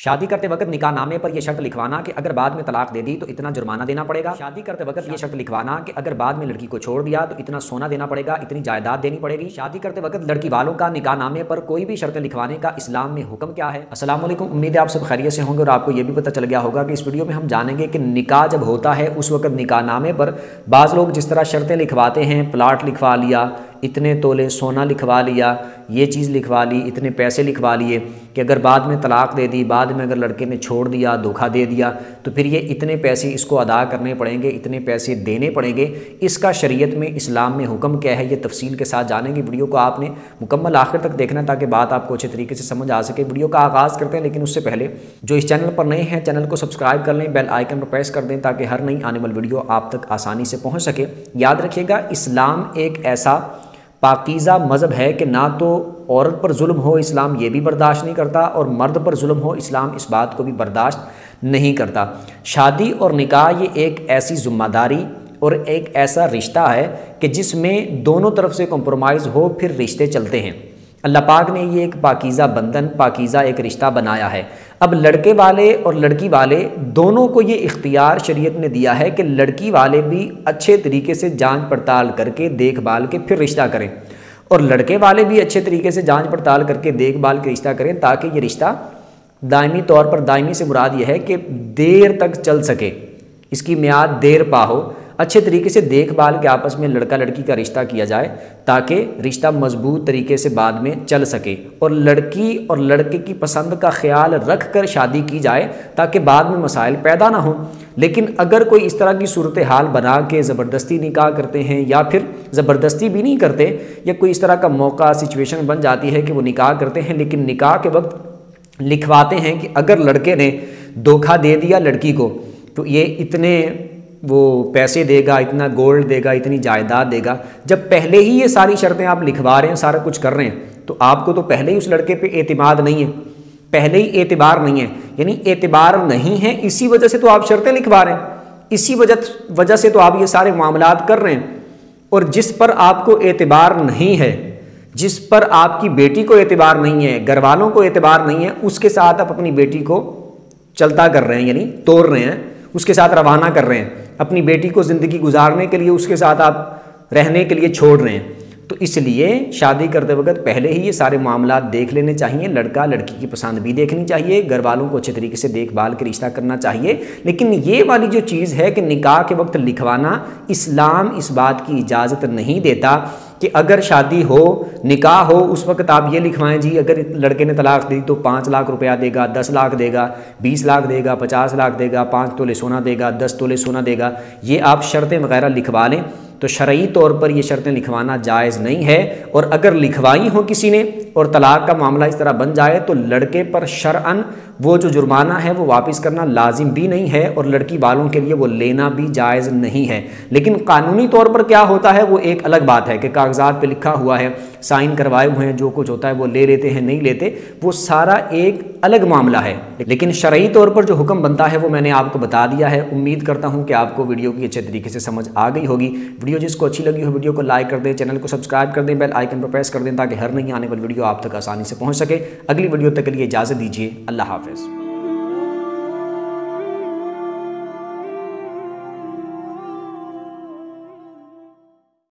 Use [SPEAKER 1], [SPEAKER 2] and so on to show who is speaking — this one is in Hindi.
[SPEAKER 1] शादी करते वक्त निकाह नामे पर यह शर्त लिखवाना कि अगर बाद में तलाक दे दी तो इतना जुर्माना देना पड़ेगा। शादी करते वक्त यह शर्त लिखवाना कि अगर बाद में लड़की को छोड़ दिया तो इतना सोना देना पड़ेगा, इतनी जायदाद देनी पड़ेगी। शादी करते वक्त लड़की वालों का निकाह नामे पर कोई भी शर्त लिखवाने का इस्लाम में हुक्म क्या है? असल उम्मीद है आप सब खैरियत से होंगे और आपको यह भी पता चल गया होगा कि इस वीडियो में हम जानेंगे कि निकाह जब होता है, उस वक्त निकाह नामे पर बाज़ लोग जिस तरह शर्तें लिखवाते हैं, प्लाट लिखवा लिया, इतने तोले सोना लिखवा लिया ये चीज़ लिखवा ली, इतने पैसे लिखवा लिए कि अगर बाद में तलाक दे दी, बाद में अगर लड़के ने छोड़ दिया, धोखा दे दिया तो फिर ये इतने पैसे इसको अदा करने पड़ेंगे, इतने पैसे देने पड़ेंगे। इसका शरीयत में, इस्लाम में हुक्म क्या है, ये तफसील के साथ जानेंगे। वीडियो को आपने मुकम्मल आखिर तक देखना ताकि बात आपको अच्छे तरीके से समझ आ सके। वीडियो का आगाज़ करते हैं, लेकिन उससे पहले जो इस चैनल पर नए हैं, चैनल को सब्सक्राइब कर लें, बेल आइकन पर प्रेस कर दें ताकि हर नई आने वाली वीडियो आप तक आसानी से पहुँच सके। याद रखिएगा, इस्लाम एक ऐसा पाकिज़ा मज़हब है कि ना तो औरत पर जुल्म हो, इस्लाम ये भी बर्दाश्त नहीं करता और मर्द पर जुल्म हो, इस्लाम इस बात को भी बर्दाश्त नहीं करता। शादी और निकाह ये एक ऐसी ज़िम्मेदारी और एक ऐसा रिश्ता है कि जिसमें दोनों तरफ़ से कॉम्प्रोमाइज़ हो, फिर रिश्ते चलते हैं। अल्लाह पाक ने ये एक पाकिज़ा बंधन, पाकिज़ा एक रिश्ता बनाया है। अब लड़के वाले और लड़की वाले दोनों को ये इख्तियार शरीयत ने दिया है कि लड़की वाले भी अच्छे तरीके से जाँच पड़ताल करके, देखभाल के फिर रिश्ता करें। और लड़के वाले भी अच्छे तरीके से जाँच पड़ताल करके, देखभाल के रिश्ता करें ताकि ये रिश्ता दायमी तौर पर, दायमी से मुराद यह है कि देर तक चल सके। इसकी म्याद देर पा हो। अच्छे तरीके से देखभाल के आपस में लड़का लड़की का रिश्ता किया जाए, ताकि रिश्ता मज़बूत तरीके से बाद में चल सके। और लड़की और लड़के की पसंद का ख्याल रख कर शादी की जाए, ताकि बाद में मसाइल पैदा ना हो। लेकिन अगर कोई इस तरह की सूरत हाल बना के ज़बरदस्ती निकाह करते हैं, या फिर ज़बरदस्ती भी नहीं करते, या कोई इस तरह का मौका, सिचुएशन बन जाती है कि वो निकाह करते हैं, लेकिन निकाह के वक्त लिखवाते हैं कि अगर लड़के ने धोखा दे दिया लड़की को तो ये इतने वो पैसे देगा, इतना गोल्ड देगा, इतनी जायदाद देगा। जब पहले ही ये सारी शर्तें आप लिखवा रहे हैं, सारा कुछ कर रहे हैं तो आपको तो पहले ही उस लड़के पे एतमाद नहीं है। पहले ही एतबार नहीं है। यानी एतबार नहीं है, इसी वजह से तो आप शर्तें लिखवा रहे हैं। इसी वजह वजह से तो आप ये सारे मामला कर रहे हैं। और जिस पर आपको एतबार नहीं है, जिस पर आपकी बेटी को एतबार नहीं है घर वालों को एतबार नहीं है, उसके साथ आप अपनी बेटी को चलता कर रहे हैं, यानी तोड़ रहे हैं, उसके साथ रवाना कर रहे हैं। अपनी बेटी को ज़िंदगी गुजारने के लिए, उसके साथ आप रहने के लिए छोड़ रहे हैं। तो इसलिए शादी करते वक्त पहले ही ये सारे मामला देख लेने चाहिए, लड़का लड़की की पसंद भी देखनी चाहिए, घर वालों को अच्छे तरीके से देखभाल के रिश्ता करना चाहिए। लेकिन ये वाली जो चीज़ है कि निकाह के वक्त लिखवाना इस्लाम इस बात की इजाज़त नहीं देता कि अगर शादी हो, निकाह हो, उस वक्त आप ये लिखवाएँ, जी अगर लड़के ने तलाक दी तो पाँच लाख रुपया देगा, दस लाख देगा, बीस लाख देगा, पचास लाख देगा, पाँच तोले सोना देगा, दस तोले सोना देगा। ये आप शर्तें वगैरह लिखवा लें। तो शरई तौर पर ये शर्तें लिखवाना जायज़ नहीं है और अगर लिखवाई हो किसी ने और तलाक का मामला इस तरह बन जाए तो लड़के पर शरअन, वो जो जुर्माना है वो वापस करना लाजिम भी नहीं है और लड़की वालों के लिए वो लेना भी जायज़ नहीं है। लेकिन कानूनी तौर पर क्या होता है वो एक अलग बात है कि कागजात पे लिखा हुआ है, साइन करवाए हुए हैं, जो कुछ होता है वो ले लेते हैं, नहीं लेते, वो सारा एक अलग मामला है। लेकिन शरई तौर पर जो हुक्म बनता है वो मैंने आपको बता दिया है। उम्मीद करता हूँ कि आपको वीडियो की अच्छे तरीके से समझ आ गई होगी। वीडियो जिसको अच्छी लगी हो, वीडियो को लाइक कर दें, चैनल को सब्सक्राइब कर दें बेल आइकन पर प्रेस कर दें ताकि हर नहीं आने वाली वीडियो आप तक आसानी से पहुँच सके। अगली वीडियो तक के लिए इजाज़त दीजिए। अल्लाह हाफिज़।